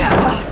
下。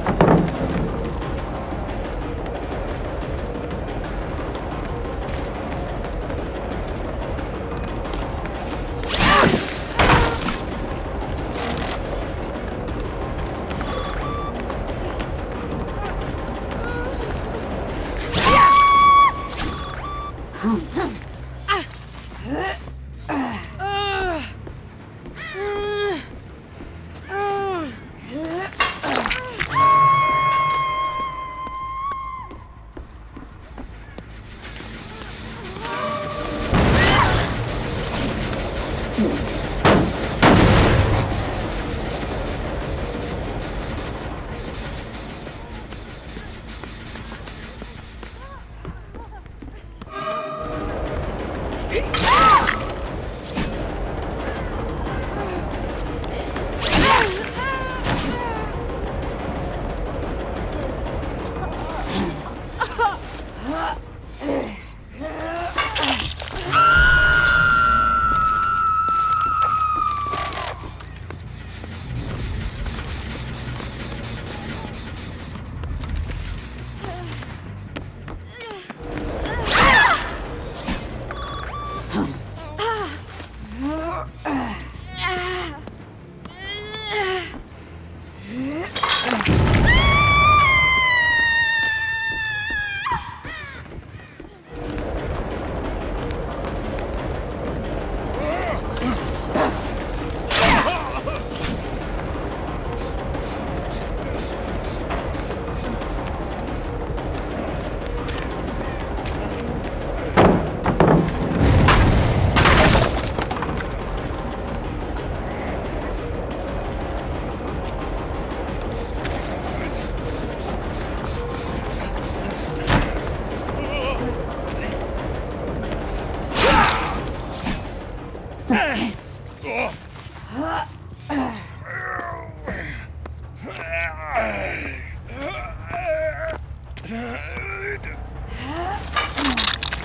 Ah!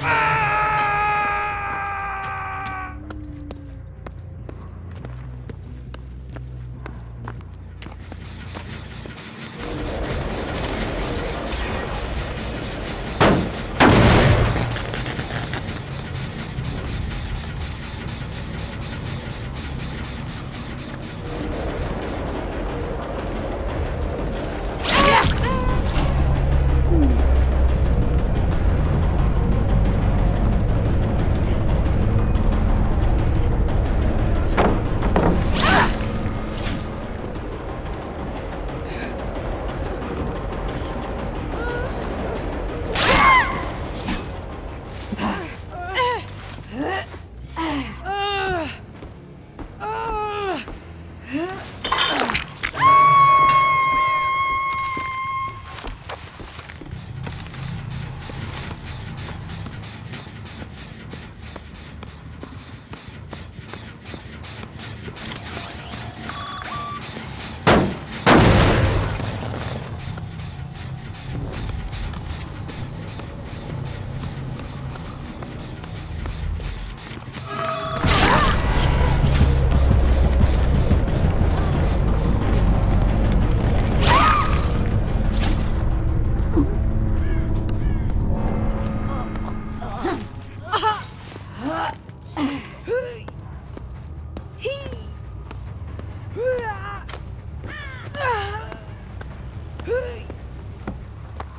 Huh?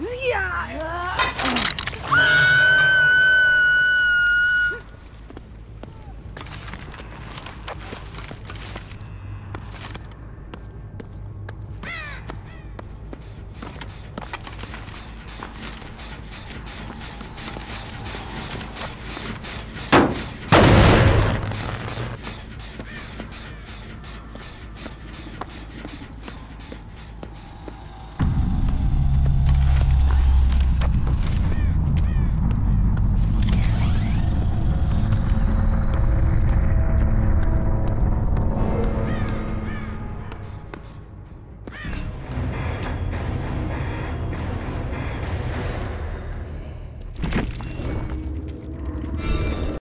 Yeah!